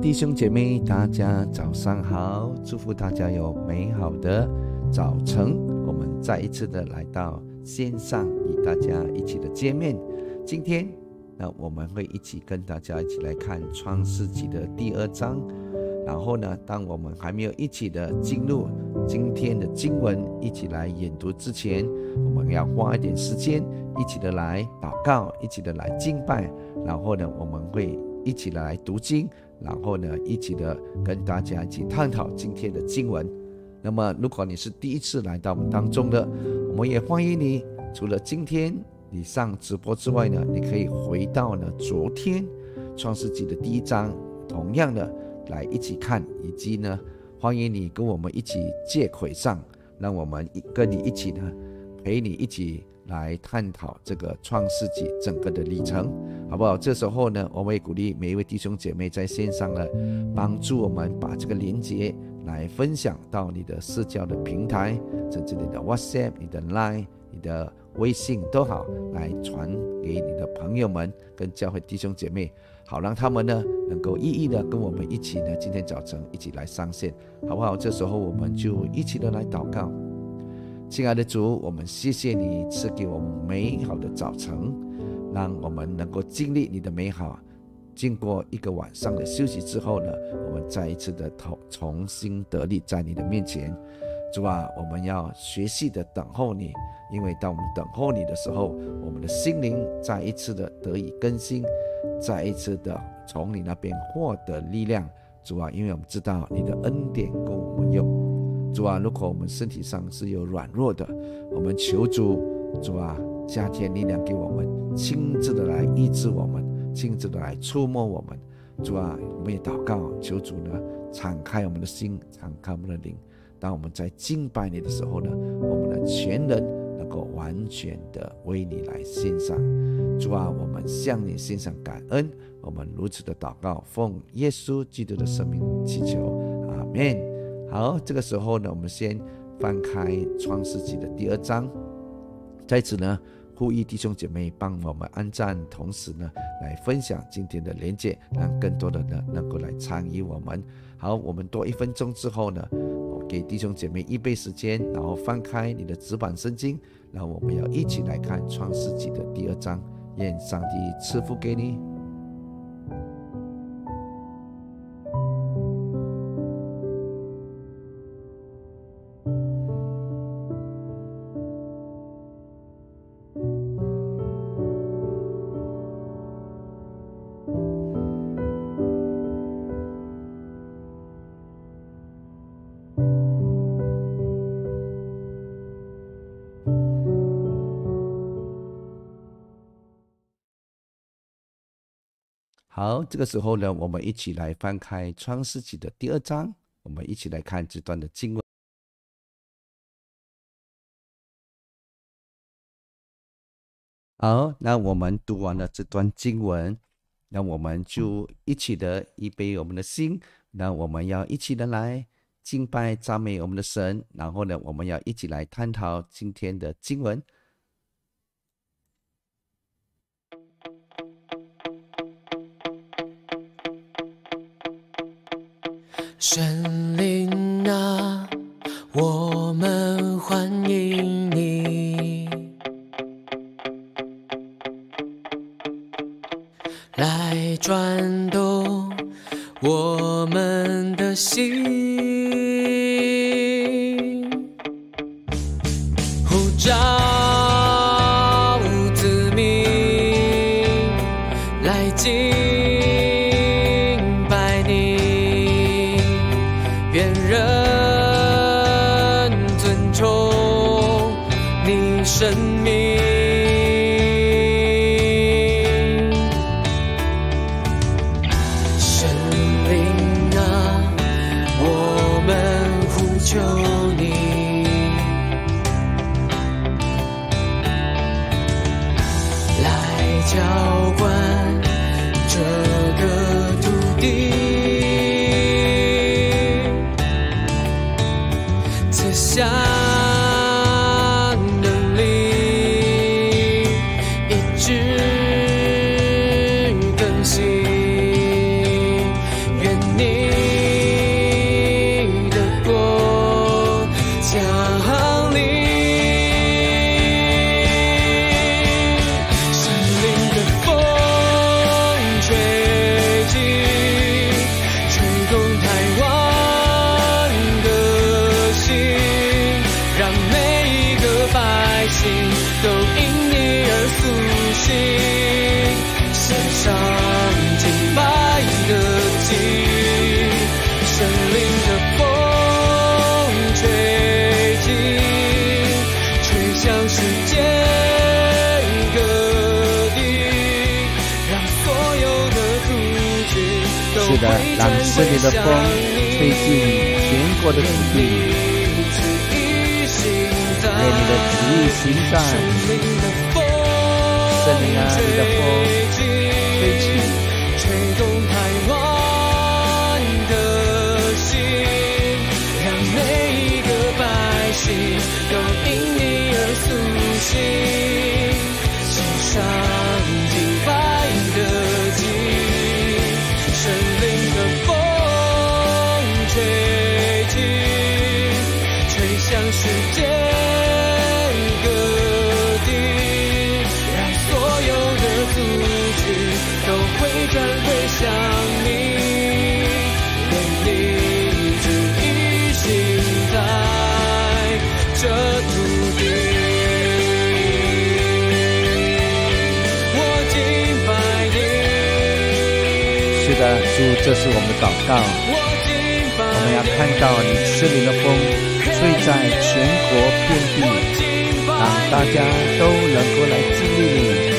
弟兄姐妹，大家早上好！祝福大家有美好的早晨。我们再一次的来到线上，与大家一起的见面。今天，那我们会一起跟大家一起来看创世纪的第二章。然后呢，当我们还没有一起的进入今天的经文，一起来研读之前，我们要花一点时间，一起的来祷告，一起的来敬拜。然后呢，我们会。一起来读经，然后呢，一起的跟大家一起探讨今天的经文。那么，如果你是第一次来到我们当中的，我们也欢迎你。除了今天你上直播之外呢，你可以回到呢昨天创世纪的第一章，同样的来一起看，以及呢，欢迎你跟我们一起借轨上，让我们一跟你一起呢，陪你一起。来探讨这个创世纪整个的历程，好不好？这时候呢，我们也鼓励每一位弟兄姐妹在线上呢，帮助我们把这个连接来分享到你的社交的平台，甚至你的 WhatsApp、你的 Line、你的微信都好，来传给你的朋友们跟教会弟兄姐妹，好让他们呢能够一一的跟我们一起呢，今天早晨一起来上线，好不好？这时候我们就一起的来祷告。亲爱的主，我们谢谢你赐给我们美好的早晨，让我们能够经历你的美好。经过一个晚上的休息之后呢，我们再一次的重重新得力在你的面前。主啊，我们要学习的等候你，因为当我们等候你的时候，我们的心灵再一次的得以更新，再一次的从你那边获得力量。主啊，因为我们知道你的恩典够我们用。主啊，如果我们身体上是有软弱的，我们求主，主啊，加添力量给我们，亲自的来医治我们，亲自的来触摸我们。主啊，我们也祷告，求主呢，敞开我们的心，敞开我们的灵。当我们在敬拜你的时候呢，我们的全人能够完全的为你来献上。主啊，我们向你献上感恩。我们如此的祷告，奉耶稣基督的生命祈求，阿门。好，这个时候呢，我们先翻开创世纪的第二章，在此呢，呼吁弟兄姐妹帮我们按赞，同时呢，来分享今天的连接，让更多的人能够来参与我们。好，我们多一分钟之后呢，我给弟兄姐妹预备时间，然后翻开你的纸板圣经，然后我们要一起来看创世纪的第二章。愿上帝赐福给你。好，这个时候呢，我们一起来翻开创世纪的第二章，我们一起来看这段的经文。好，那我们读完了这段经文，那我们就一起的预备我们的心，那我们要一起的来敬拜赞美我们的神，然后呢，我们要一起来探讨今天的经文。神灵啊，我们欢迎你来转动我们的心。的书，这是我们的祷告，我们要看到你，森林的风，吹在全国遍地，让大家都能够来纪念你。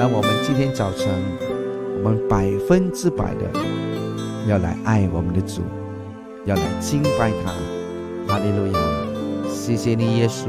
那我们今天早晨，我们百分之百的要来爱我们的主，要来敬拜他。哈利路亚，谢谢你，耶稣。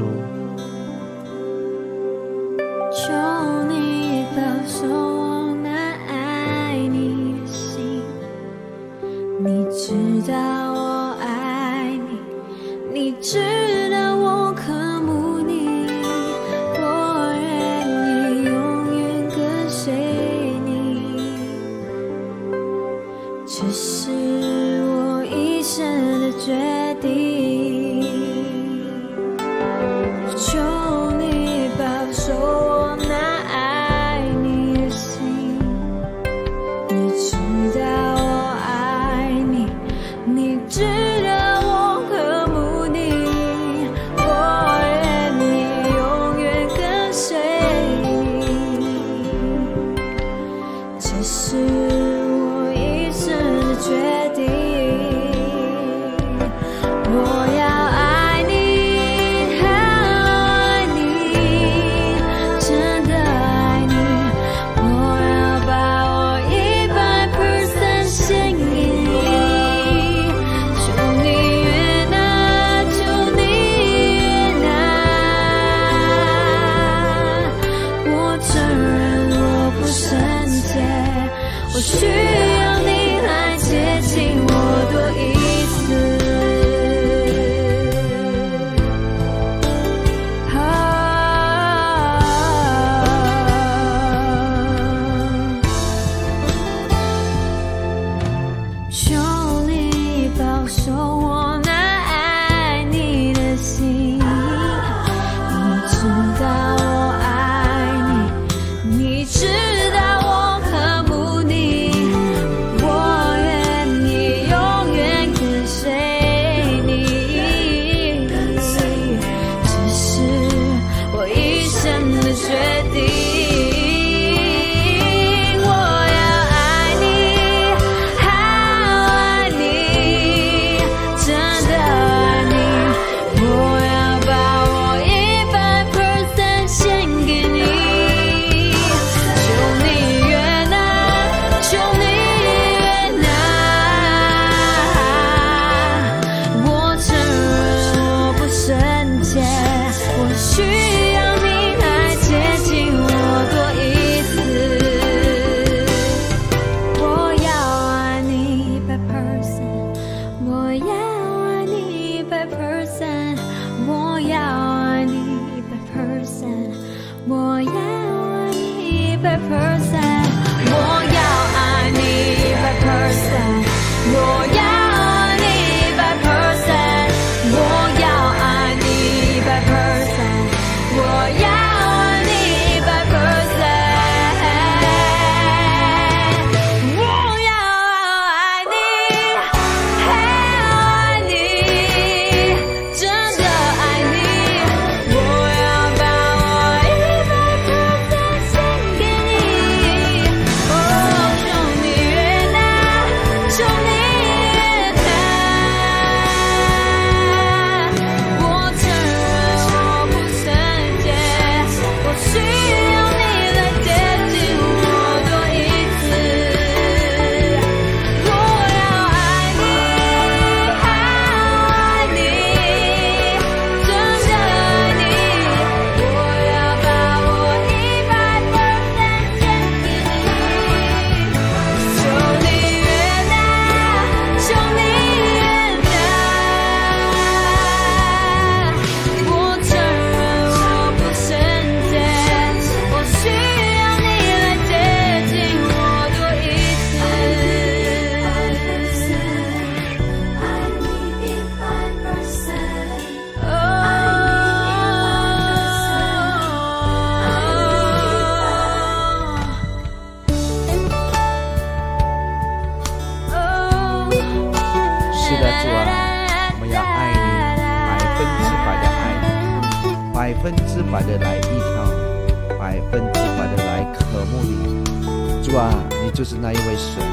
就是那一位神。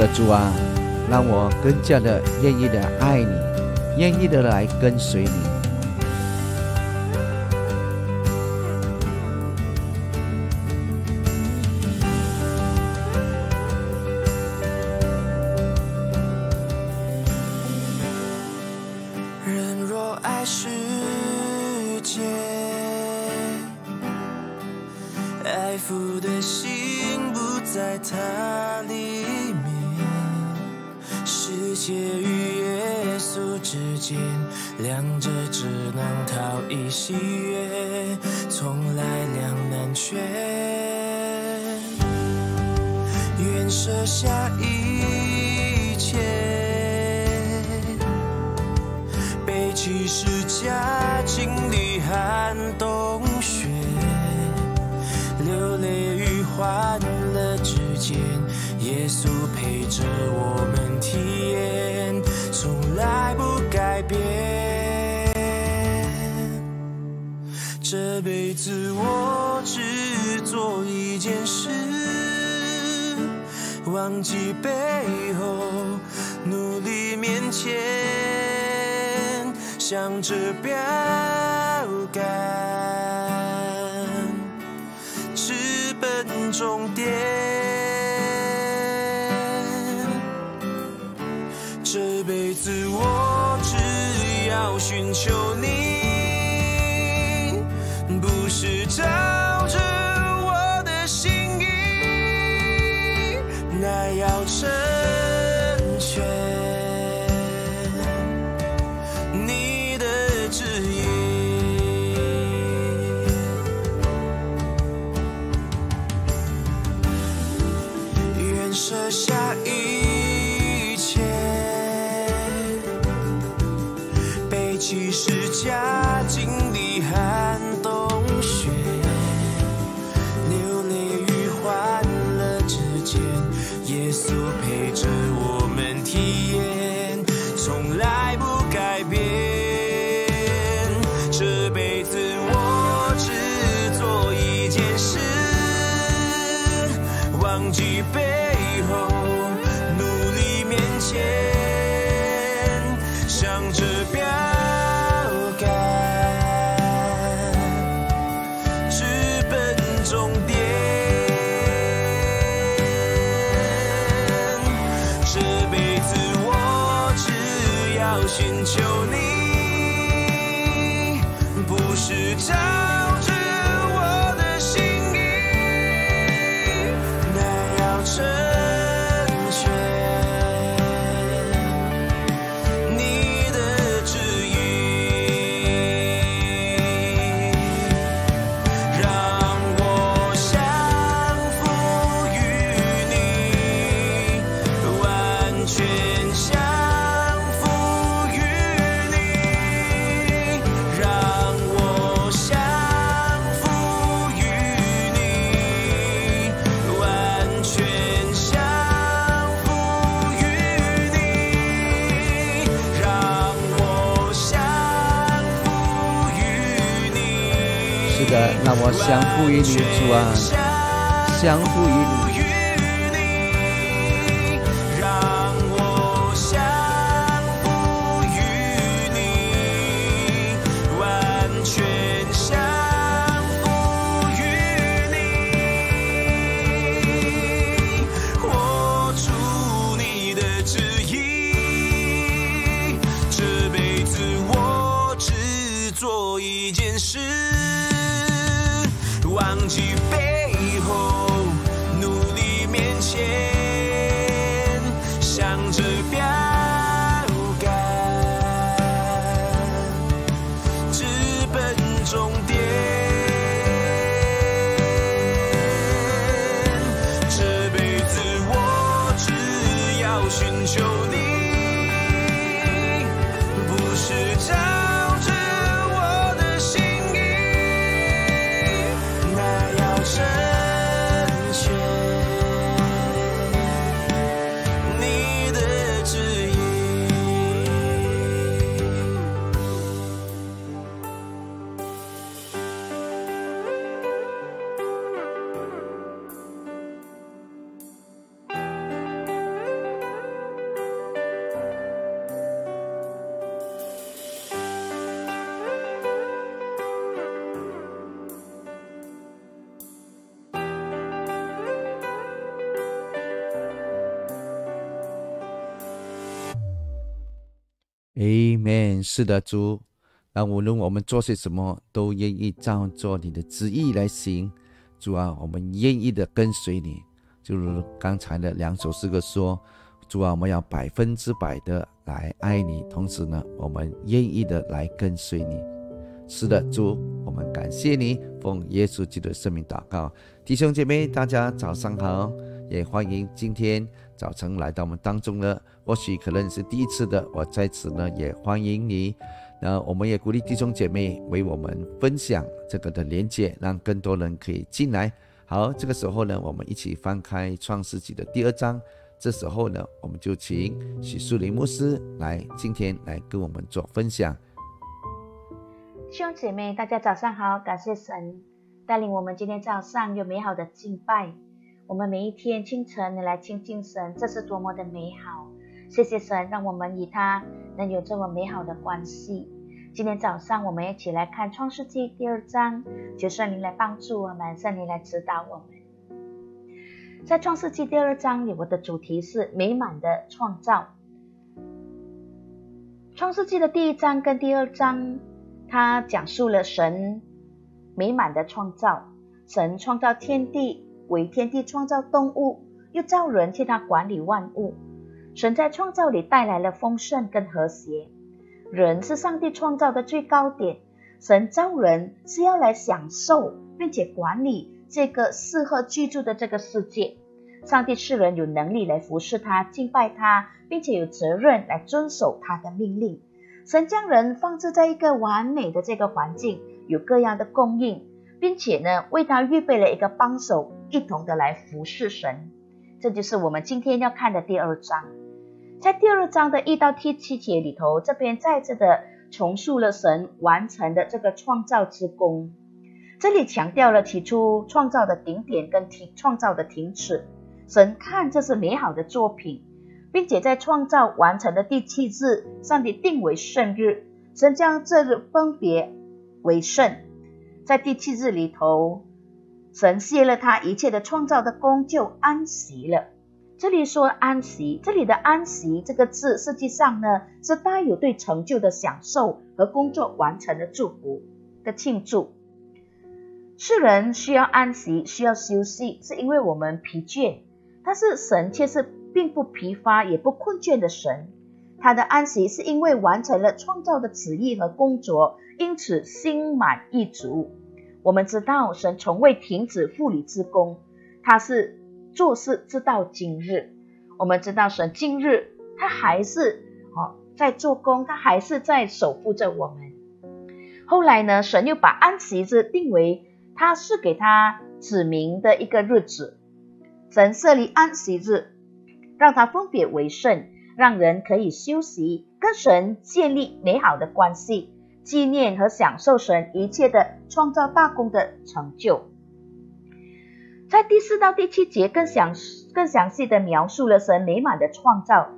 的主啊让我更加的愿意的爱你愿意的来跟随你。人若爱世界爱抚的心不在他里。我与耶稣之间，两者只能逃一喜悦，从来两难全，愿舍下一切，背起十字架经历寒冬雪，流泪与欢。速陪着我们体验，从来不改变，这辈子我只做一件事，忘记背后，努力面前，向着标杆，直奔终点。寻求你不是这降服于你，主啊，降服于你。是的，主，那无论我们做些什么，都愿意照做你的旨意来行。主啊，我们愿意的跟随你。就如刚才的两首诗歌说，主啊，我们要百分之百的来爱你，同时呢，我们愿意的来跟随你。是的，主，我们感谢你，奉耶稣基督的圣名祷告。弟兄姐妹，大家早上好，也欢迎今天早晨来到我们当中呢，或许可能是第一次的，我在此呢也欢迎你。那我们也鼓励弟兄姐妹为我们分享这个的连接，让更多人可以进来。好，这个时候呢，我们一起翻开创世纪的第二章。这时候呢，我们就请许树林牧师来今天来跟我们做分享。弟兄姐妹，大家早上好！感谢神带领我们今天早上有美好的敬拜。我们每一天清晨你来亲近神，这是多么的美好！谢谢神，让我们与他能有这么美好的关系。今天早上我们一起来看创世纪第二章，求圣灵来帮助我们，圣灵来指导我们。在创世纪第二章里，我的主题是美满的创造。创世纪的第一章跟第二章，它讲述了神美满的创造。神创造天地，为天地创造动物，又造人替他管理万物。神在创造里带来了丰盛跟和谐。人是上帝创造的最高点，神造人是要来享受并且管理这个适合居住的这个世界。上帝是人有能力来服侍他、敬拜他，并且有责任来遵守他的命令。神将人放置在一个完美的这个环境，有各样的供应，并且呢，为他预备了一个帮手，一同的来服侍神。这就是我们今天要看的第二章。在第二章的一到第七节里头，这边再次的重述了神完成的这个创造之功。这里强调了起初创造的顶点跟停创造的停止。神看这是美好的作品，并且在创造完成的第七日，上帝定为圣日。神将这日分别为圣，在第七日里头，神卸了他一切的创造的功，就安息了。这里说安息，这里的安息这个字，实际上呢是带有对成就的享受和工作完成的祝福的庆祝。世人需要安息，需要休息，是因为我们疲倦。但是神却是并不疲乏也不困倦的神，他的安息是因为完成了创造的旨意和工作，因此心满意足。我们知道神从未停止护理之功，他是做事直到今日。我们知道神今日他还是哦在做工，他还是在守护着我们。后来呢，神又把安息日定为他是给他指明的一个日子。神设立安息日，让他分别为圣，让人可以休息，跟神建立美好的关系，纪念和享受神一切的创造大功的成就。在第四到第七节更详更详细的描述了神美满的创造。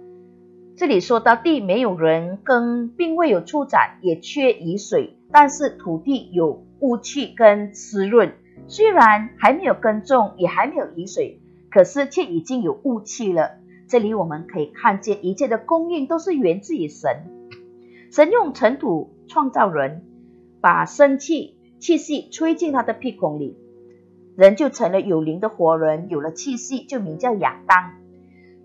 这里说到地没有人耕，并未有出产，也缺雨水，但是土地有雾气跟湿润，虽然还没有耕种，也还没有雨水。可是却已经有雾气了。这里我们可以看见，一切的供应都是源自于神。神用尘土创造人，把生气气息吹进他的屁孔里，人就成了有灵的活人，有了气息就名叫亚当。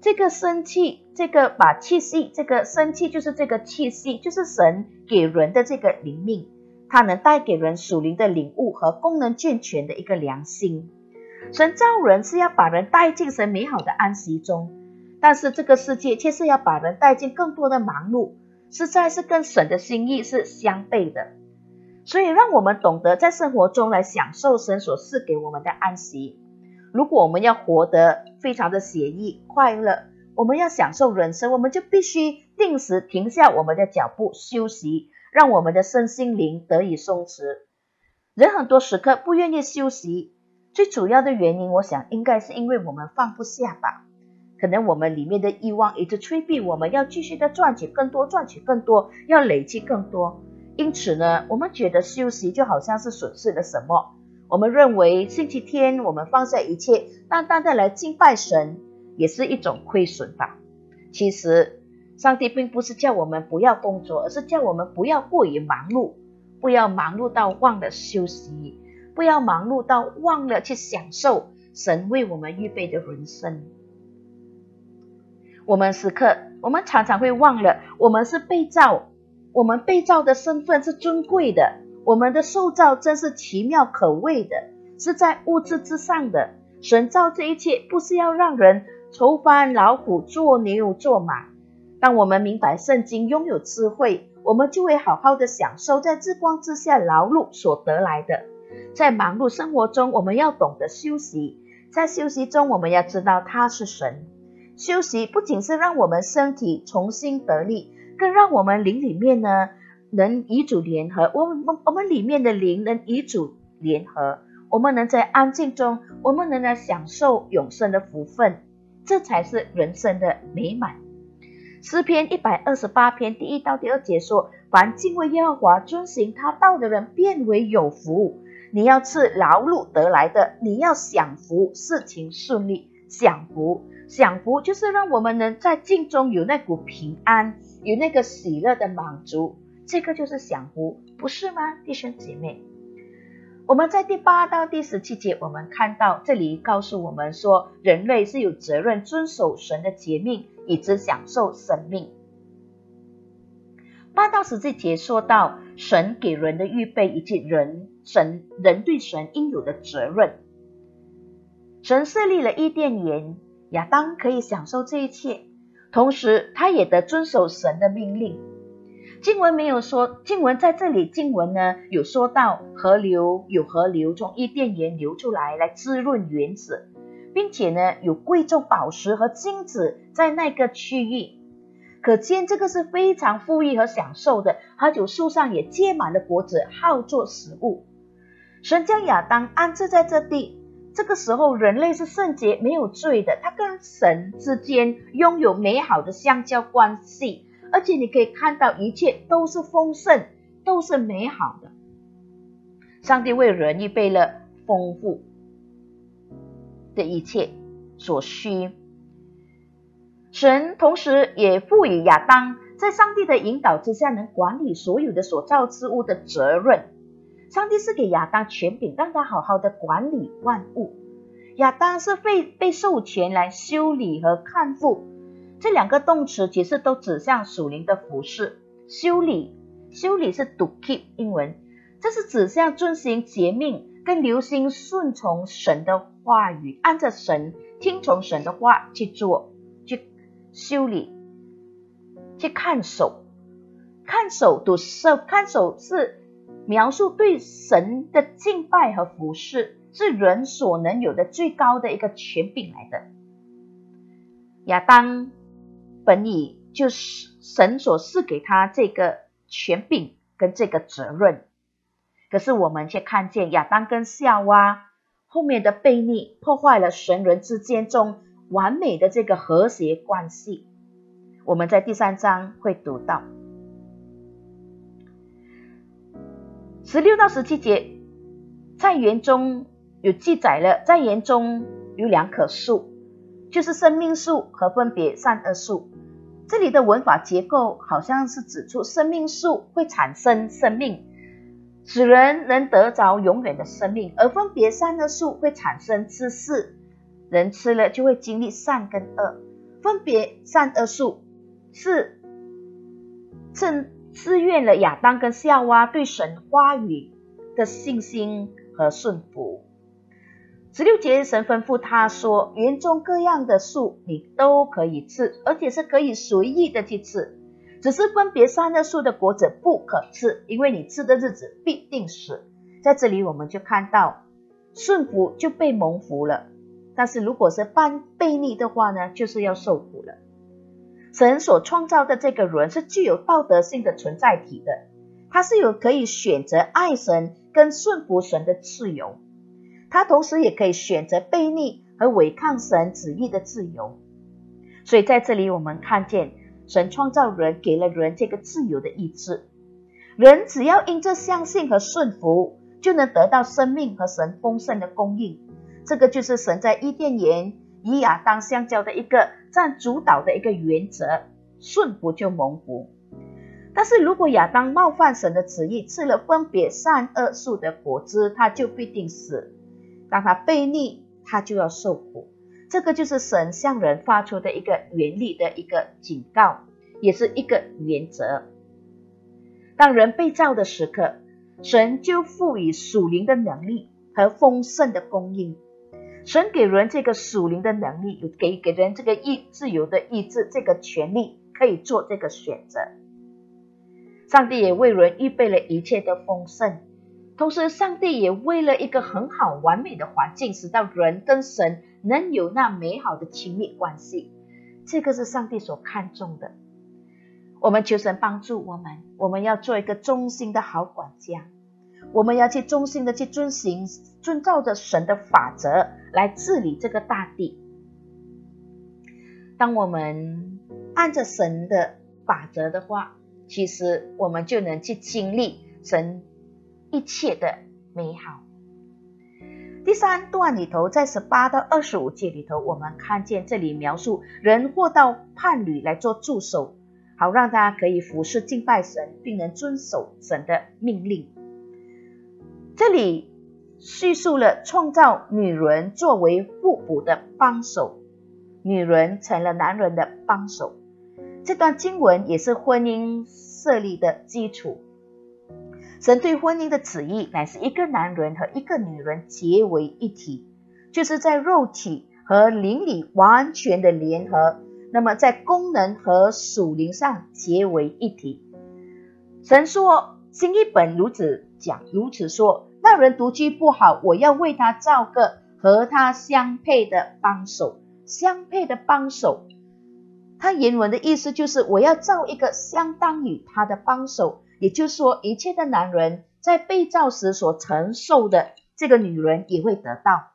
这个生气，这个把气息，这个生气就是这个气息，就是神给人的这个灵命，它能带给人属灵的领悟和功能健全的一个良心。神造人是要把人带进神美好的安息中，但是这个世界却是要把人带进更多的忙碌，实在是跟神的心意是相悖的。所以，让我们懂得在生活中来享受神所赐给我们的安息。如果我们要活得非常的写意快乐，我们要享受人生，我们就必须定时停下我们的脚步休息，让我们的身心灵得以松弛。人很多时刻不愿意休息。最主要的原因，我想应该是因为我们放不下吧。可能我们里面的欲望一直催逼我们要继续的赚取更多，赚取更多，要累积更多。因此呢，我们觉得休息就好像是损失了什么。我们认为星期天我们放下一切，单单的来敬拜神，也是一种亏损吧。其实，上帝并不是叫我们不要工作，而是叫我们不要过于忙碌，不要忙碌到忘了休息。不要忙碌到忘了去享受神为我们预备的人生。我们时刻，我们常常会忘了，我们是被造，我们被造的身份是尊贵的，我们的受造真是奇妙可畏的，是在物质之上的。神造这一切，不是要让人愁烦老虎、做牛做马。当我们明白圣经，拥有智慧，我们就会好好的享受在日光之下劳碌所得来的。在忙碌生活中，我们要懂得休息。在休息中，我们要知道他是神。休息不仅是让我们身体重新得力，更让我们灵里面呢能与主联合。我们我们里面的灵能与主联合，我们能在安静中，我们能来享受永生的福分。这才是人生的美满。诗篇一百二十八篇第一到第二节说：“凡敬畏耶和华、遵行他道的人，变为有福。”你要吃劳碌得来的，你要享福，事情顺利，享福，享福就是让我们能在境中有那股平安，有那个喜乐的满足，这个就是享福，不是吗，弟兄姐妹？我们在第八到第十七节，我们看到这里告诉我们说，人类是有责任遵守神的诫命，以致享受生命。八到十这节说到神给人的预备以及人神人对神应有的责任。神设立了伊甸园，亚当可以享受这一切，同时他也得遵守神的命令。经文没有说，经文在这里经文呢有说到河流有河流从伊甸园流出来，来滋润园子。并且呢有贵重宝石和金子在那个区域，可见这个是非常富裕和享受的。哈酒树上也结满了果子，好做食物。神将亚当安置在这地，这个时候人类是圣洁没有罪的，他跟神之间拥有美好的相交关系，而且你可以看到一切都是丰盛，都是美好的。上帝为人预备了丰富。的一切所需，神同时也赋予亚当在上帝的引导之下，能管理所有的所造之物的责任。上帝是给亚当权柄，让他好好的管理万物。亚当是被被授权来修理和看护，这两个动词其实都指向属灵的服饰。修理，修理是 to keep 英文，这是指向遵行诫命。跟留心顺从神的话语，按着神听从神的话去做，去修理，去看守。看守读守，看守是描述对神的敬拜和服侍，是人所能有的最高的一个权柄来的。亚当本已就是神所赐给他这个权柄跟这个责任。可是我们却看见亚当跟夏娃后面的悖逆，破坏了神人之间中完美的这个和谐关系。我们在第三章会读到十六到十七节，在园中有记载了，在园中有两棵树，就是生命树和分别善恶树。这里的文法结构好像是指出生命树会产生生命。使人能得着永远的生命，而分别善恶树会产生知识，人吃了就会经历善跟恶。分别善恶树是正自愿了亚当跟夏娃对神话语的信心和顺服。十六节神吩咐他说：“园中各样的树你都可以吃，而且是可以随意的去吃。”只是分别三个树的果子不可吃，因为你吃的日子必定死。在这里，我们就看到顺服就被蒙福了，但是如果是半悖逆的话呢，就是要受苦了。神所创造的这个人是具有道德性的存在体的，他是有可以选择爱神跟顺服神的自由，他同时也可以选择悖逆和违抗神旨意的自由。所以在这里，我们看见。神创造人，给了人这个自由的意志。人只要因着相信和顺服，就能得到生命和神丰盛的供应。这个就是神在伊甸园与亚当相交的一个占主导的一个原则：顺服就蒙福。但是如果亚当冒犯神的旨意，吃了分别善恶树的果子，他就必定死。当他悖逆，他就要受苦。这个就是神向人发出的一个原理的一个警告，也是一个原则。当人被造的时刻，神就赋予属灵的能力和丰盛的供应。神给人这个属灵的能力，有给给人这个意自由的意志，这个权利可以做这个选择。上帝也为人预备了一切的丰盛，同时上帝也为了一个很好完美的环境，使到人跟神。能有那美好的亲密关系，这个是上帝所看重的。我们求神帮助我们，我们要做一个忠心的好管家，我们要去忠心的去遵行、遵照着神的法则来治理这个大地。当我们按着神的法则的话，其实我们就能去经历神一切的美好。第三段里头，在十八到二十五节里头，我们看见这里描述人或到伴侣来做助手，好让他可以服侍敬拜神，并能遵守神的命令。这里叙述了创造女人作为互补的帮手，女人成了男人的帮手。这段经文也是婚姻设立的基础。神对婚姻的旨意乃是一个男人和一个女人结为一体，就是在肉体和灵里完全的联合。那么在功能和属灵上结为一体。神说：“新一本如此讲，如此说，那人独居不好，我要为他造个和他相配的帮手。相配的帮手，他原文的意思就是我要造一个相当于他的帮手，也就是说，一切的男人在被造时所承受的，这个女人也会得到。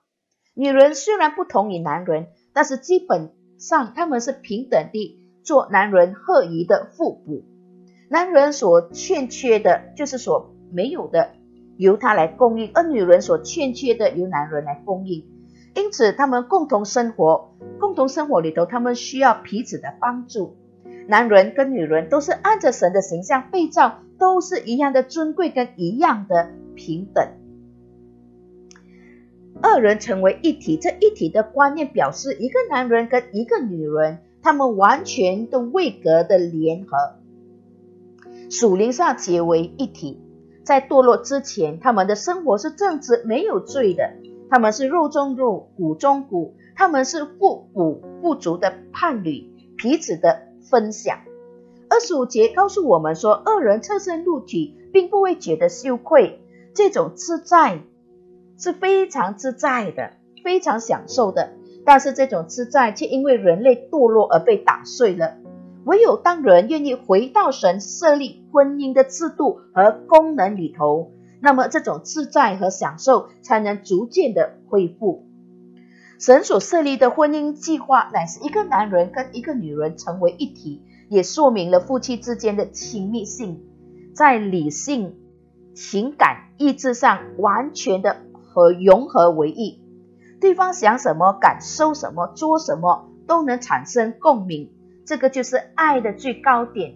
女人虽然不同于男人，但是基本上他们是平等的，做男人合宜的互补。男人所欠缺的，就是所没有的，由他来供应；而女人所欠缺的，由男人来供应。因此，他们共同生活，共同生活里头，他们需要彼此的帮助。男人跟女人都是按着神的形象被造，都是一样的尊贵跟一样的平等。二人成为一体，这一体的观念表示一个男人跟一个女人，他们完全都未隔的联合。属灵上结为一体，在堕落之前，他们的生活是正直、没有罪的。他们是肉中肉、骨中骨，他们是互补不足的伴侣，彼此的分享。二十五节告诉我们说，恶人侧身入体，并不会觉得羞愧，这种自在是非常自在的，非常享受的。但是这种自在却因为人类堕落而被打碎了。唯有当人愿意回到神设立婚姻的制度和功能里头，那么这种自在和享受才能逐渐的恢复。神所设立的婚姻计划乃是一个男人跟一个女人成为一体，也说明了夫妻之间的亲密性，在理性、情感、意志上完全的和融合为一。对方想什么、感受什么、做什么，都能产生共鸣。这个就是爱的最高点，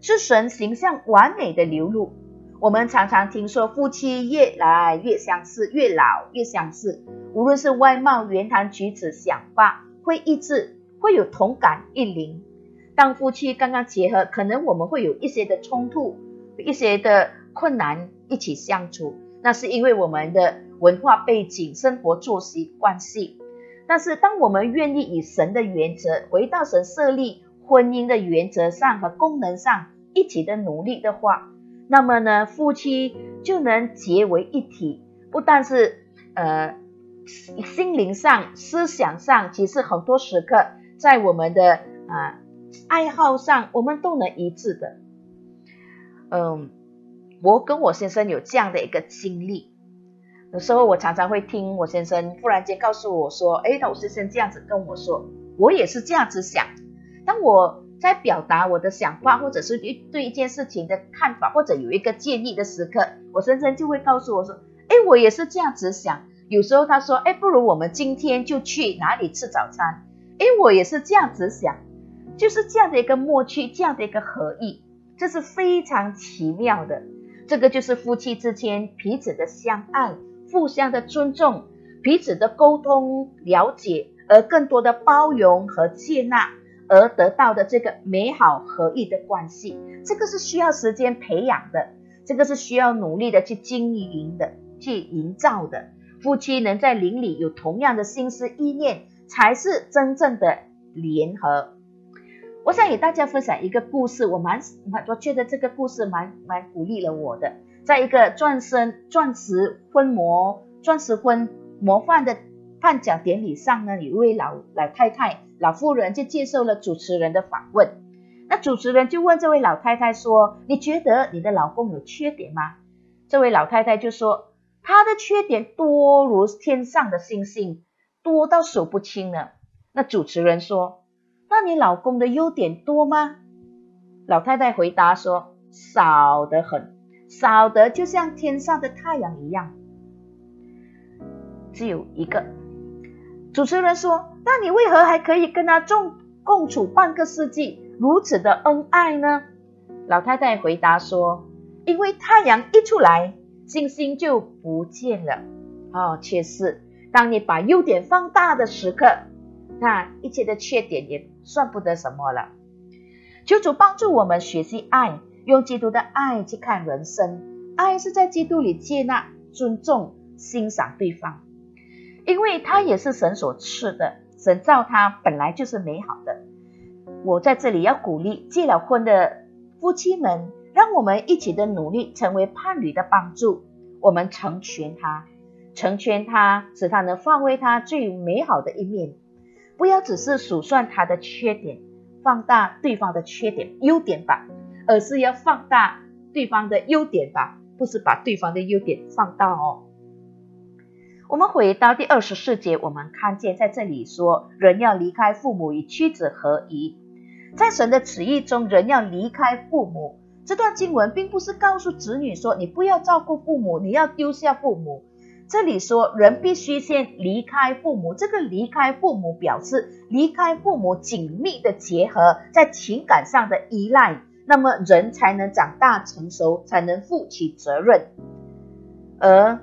是神形象完美的流露。我们常常听说夫妻越来越相似，越老越相似，无论是外貌、言谈举止、想法，会一致，会有同感一灵。当夫妻刚刚结合，可能我们会有一些的冲突，一些的困难一起相处，那是因为我们的文化背景、生活作息关系。但是，当我们愿意以神的原则回到神设立婚姻的原则上和功能上一起的努力的话，那么呢，夫妻就能结为一体。不但是呃心灵上、思想上，其实很多时刻在我们的啊爱好上，我们都能一致的。嗯，我跟我先生有这样的一个经历。有时候我常常会听我先生忽然间告诉我说：“哎，那我先生这样子跟我说，我也是这样子想。当我在表达我的想法，或者是对一件事情的看法，或者有一个建议的时刻，我先生就会告诉我说：‘哎，我也是这样子想。’有时候他说：‘哎，不如我们今天就去哪里吃早餐？’哎，我也是这样子想，就是这样的一个默契，这样的一个合意，这是非常奇妙的。这个就是夫妻之间彼此的相爱。”互相的尊重，彼此的沟通了解，而更多的包容和接纳，而得到的这个美好合一的关系，这个是需要时间培养的，这个是需要努力的去经营的，去营造的。夫妻能在邻里有同样的心思意念，才是真正的联合。我想与大家分享一个故事，我蛮蛮，我觉得这个故事蛮蛮鼓励了我的。在一个钻石钻石婚模钻石婚模范的颁奖典礼上呢，有一位老老太太老妇人就接受了主持人的访问。那主持人就问这位老太太说：“你觉得你的老公有缺点吗？”这位老太太就说：“他的缺点多如天上的星星，多到数不清呢。”那主持人说：“那你老公的优点多吗？”老太太回答说：“少得很。”少的就像天上的太阳一样，只有一个。主持人说：“那你为何还可以跟他共共处半个世纪，如此的恩爱呢？”老太太回答说：“因为太阳一出来，星星就不见了。哦，却是当你把优点放大的时刻，那一切的缺点也算不得什么了。”求主帮助我们学习爱。用基督的爱去看人生，爱是在基督里接纳、尊重、欣赏对方，因为他也是神所赐的，神造他本来就是美好的。我在这里要鼓励结了婚的夫妻们，让我们一起的努力成为伴侣的帮助，我们成全他，成全他，使他能发挥他最美好的一面。不要只是数算他的缺点，放大对方的缺点、优点吧，而是要放大对方的优点吧，不是把对方的优点放大哦。我们回到第二十四节，我们看见在这里说，人要离开父母与妻子合一。在神的旨意中，人要离开父母。这段经文并不是告诉子女说你不要照顾父母，你要丢下父母。这里说人必须先离开父母，这个离开父母表示离开父母紧密的结合，在情感上的依赖，那么人才能长大成熟，才能负起责任。而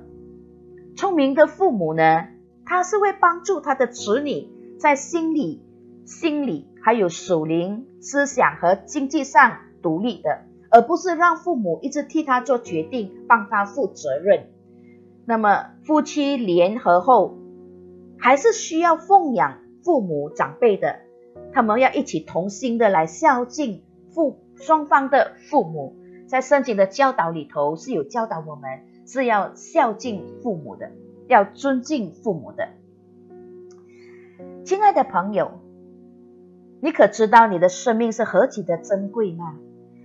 聪明的父母呢，他是会帮助他的子女在心理、心理还有属灵、思想和经济上独立的。而不是让父母一直替他做决定，帮他负责任。那么夫妻联合后，还是需要奉养父母长辈的，他们要一起同心的来孝敬父双方的父母。在圣经的教导里头是有教导我们是要孝敬父母的，要尊敬父母的。亲爱的朋友，你可知道你的生命是何其的珍贵吗？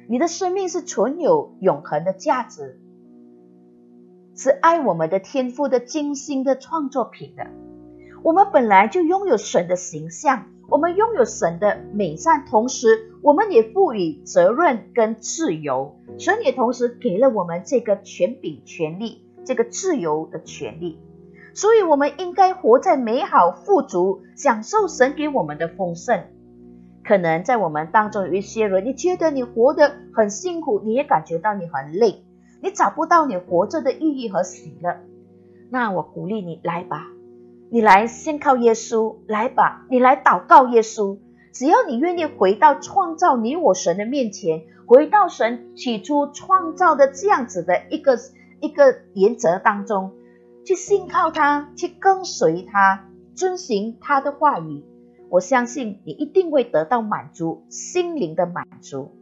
你的生命是存有永恒的价值，是爱我们的天赋的精心的创作品的。我们本来就拥有神的形象，我们拥有神的美善，同时我们也赋予责任跟自由。神也同时给了我们这个权柄、权利，这个自由的权利。所以，我们应该活在美好、富足，享受神给我们的丰盛。可能在我们当中有一些人，你觉得你活得很辛苦，你也感觉到你很累，你找不到你活着的意义和喜乐。那我鼓励你来吧，你来先靠耶稣来吧，你来祷告耶稣。只要你愿意回到创造你我神的面前，回到神起初创造的这样子的一个一个原则当中，去信靠他，去跟随他，遵循他的话语。我相信你一定会得到满足，心灵的满足。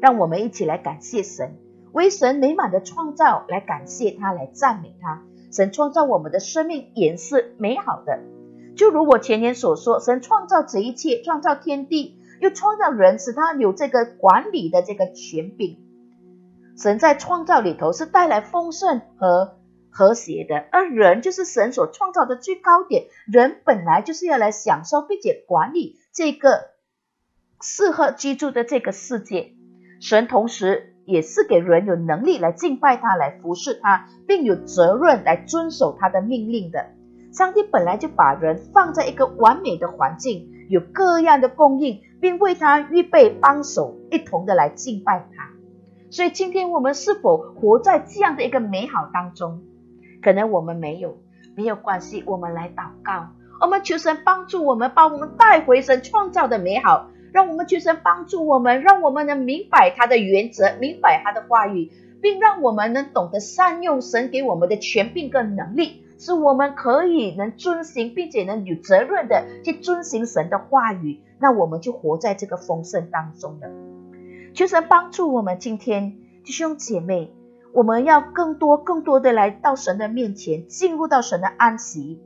让我们一起来感谢神，为神美满的创造来感谢他，来赞美他。神创造我们的生命也是美好的，就如我前年所说，神创造这一切，创造天地，又创造人，使他有这个管理的这个权柄。神在创造里头是带来丰盛和。和谐的，而人就是神所创造的最高点。人本来就是要来享受并且管理这个适合居住的这个世界。神同时也是给人有能力来敬拜他、来服侍他，并有责任来遵守他的命令的。上帝本来就把人放在一个完美的环境，有各样的供应，并为他预备帮手，一同的来敬拜他。所以，今天我们是否活在这样的一个美好当中？可能我们没有，没有关系。我们来祷告，我们求神帮助我们，把我们带回神创造的美好。让我们求神帮助我们，让我们能明白他的原则，明白他的话语，并让我们能懂得善用神给我们的权柄跟能力，使我们可以能遵行，并且能有责任的去遵行神的话语。那我们就活在这个丰盛当中了。求神帮助我们，今天弟兄姐妹。我们要更多、更多的来到神的面前，进入到神的安息，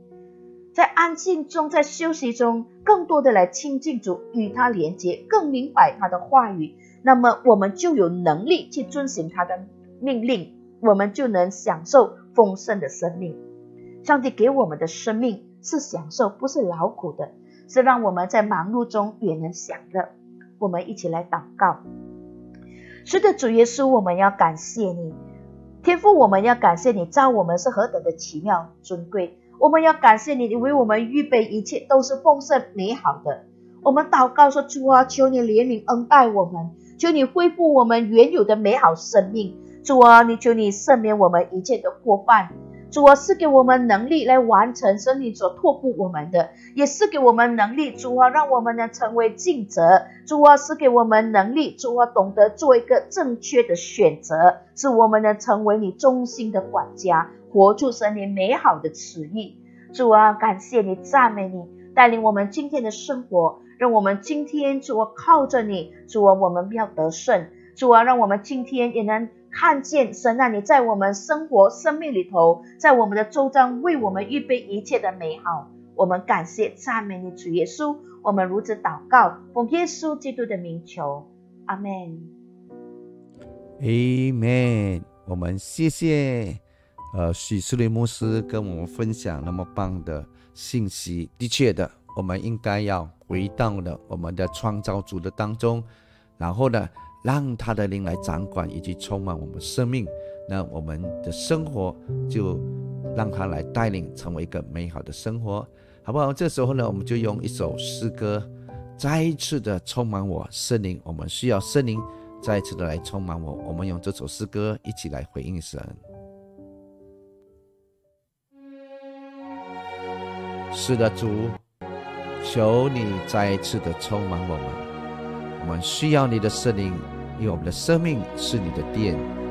在安静中，在休息中，更多的来亲近主，与他连接，更明白他的话语。那么，我们就有能力去遵行他的命令，我们就能享受丰盛的生命。上帝给我们的生命是享受，不是劳苦的，是让我们在忙碌中也能享乐。我们一起来祷告：是的，主耶稣，我们要感谢你。天父，我们要感谢你造我们是何等的奇妙尊贵。我们要感谢你，你为我们预备一切都是丰盛美好的。我们祷告说：主啊，求你怜悯恩待我们，求你恢复我们原有的美好生命。主啊，你求你赦免我们一切的过犯。主啊，是给我们能力来完成神你所托付我们的，也是给我们能力。主啊，让我们能成为尽责。主啊，是给我们能力。主啊，懂得做一个正确的选择，是我们能成为你忠心的管家，活出神你美好的旨意。主啊，感谢你，赞美你，带领我们今天的生活，让我们今天主啊靠着你。主啊，我们要得胜。主啊，让我们今天也能。看见神啊，你在我们生活生命里头，在我们的周遭为我们预备一切的美好。我们感谢赞美你，主耶稣。我们如此祷告，奉耶稣基督的名求，阿门。阿门。我们谢谢呃许斯林牧师跟我们分享那么棒的信息。的确的，我们应该要回到了我们的创造主的当中，然后呢，让他的灵来掌管以及充满我们生命。那我们的生活就让他来带领，成为一个美好的生活。好不好？这时候呢，我们就用一首诗歌，再一次的充满我圣灵。我们需要圣灵再一次的来充满我。我们用这首诗歌一起来回应神。是的，主，求你再一次的充满我们。我们需要你的圣灵，因为我们的生命是你的殿。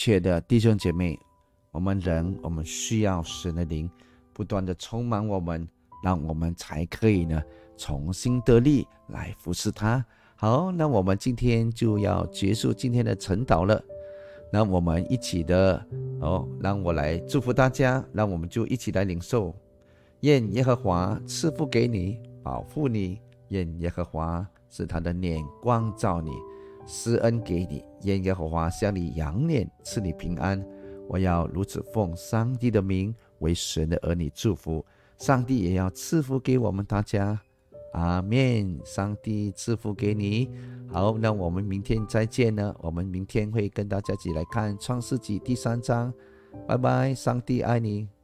切。的，弟兄姐妹，我们人我们需要神的灵不断的充满我们，让我们才可以呢重新得力来服侍他。好，那我们今天就要结束今天的晨祷了。那我们一起的哦，让我来祝福大家，让我们就一起来领受。愿耶和华赐福给你，保护你；愿耶和华使他的脸光照你。施恩给你，愿耶和华向你扬脸，赐你平安。我要如此奉上帝的名为神的儿女祝福，上帝也要赐福给我们大家。阿面，上帝赐福给你。好，那我们明天再见呢。我们明天会跟大家一起来看创世纪第三章。拜拜，上帝爱你。